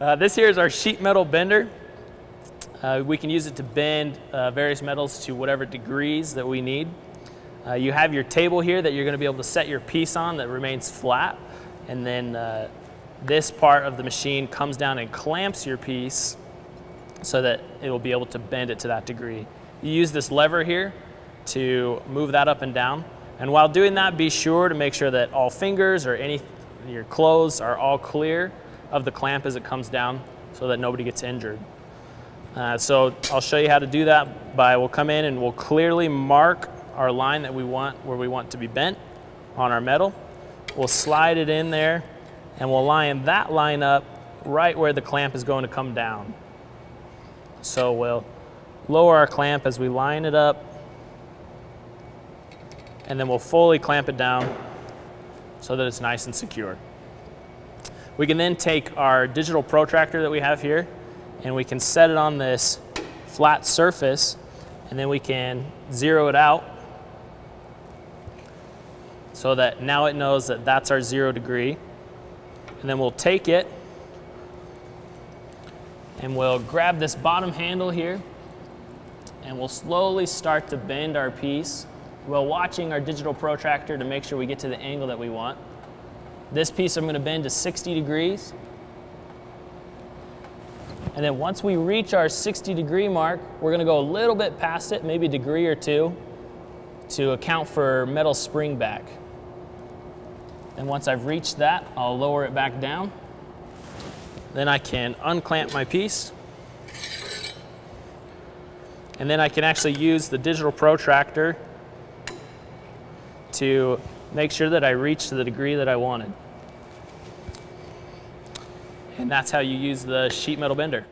Uh, this here is our sheet metal bender. Uh, we can use it to bend uh, various metals to whatever degrees that we need. Uh, you have your table here that you're going to be able to set your piece on that remains flat. And then uh, this part of the machine comes down and clamps your piece so that it will be able to bend it to that degree. You use this lever here to move that up and down. And while doing that, be sure to make sure that all fingers or any your clothes are all clear of the clamp as it comes down so that nobody gets injured. Uh, so I'll show you how to do that by we'll come in and we'll clearly mark our line that we want where we want to be bent on our metal. We'll slide it in there and we'll line that line up right where the clamp is going to come down. So we'll lower our clamp as we line it up and then we'll fully clamp it down so that it's nice and secure. We can then take our digital protractor that we have here and we can set it on this flat surface and then we can zero it out so that now it knows that that's our zero degree. And then we'll take it and we'll grab this bottom handle here and we'll slowly start to bend our piece while watching our digital protractor to make sure we get to the angle that we want. This piece I'm gonna bend to 60 degrees. And then once we reach our 60 degree mark, we're gonna go a little bit past it, maybe a degree or two, to account for metal spring back. And once I've reached that, I'll lower it back down. Then I can unclamp my piece. And then I can actually use the digital protractor to make sure that I reach to the degree that I wanted. And that's how you use the sheet metal bender.